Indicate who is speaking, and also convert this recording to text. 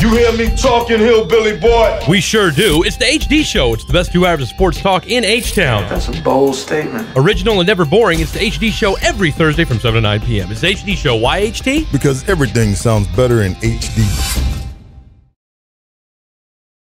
Speaker 1: You hear me talking, hillbilly boy?
Speaker 2: We sure do. It's the HD Show. It's the best two hours of sports talk in H Town.
Speaker 3: That's a bold statement.
Speaker 2: Original and never boring. It's the HD Show every Thursday from 7 to 9 p.m. It's the HD Show. Why HD?
Speaker 4: Because everything sounds better in HD.